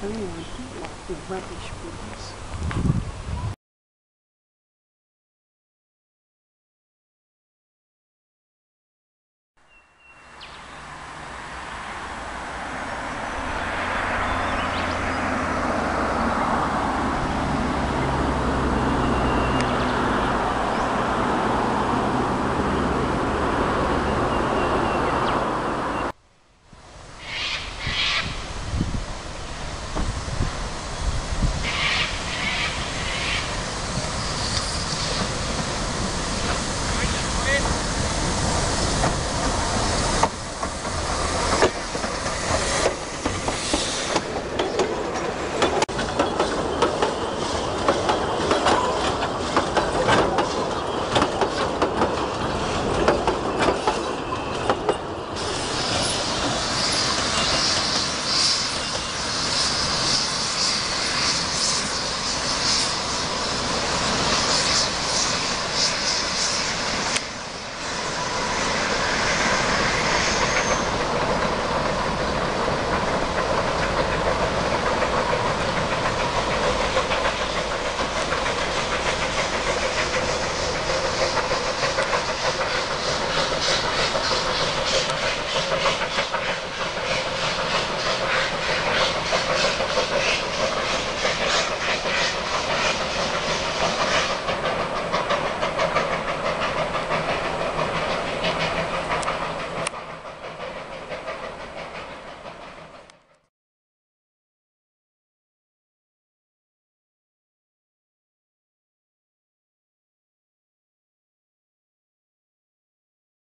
The funny one, like the rubbish bins.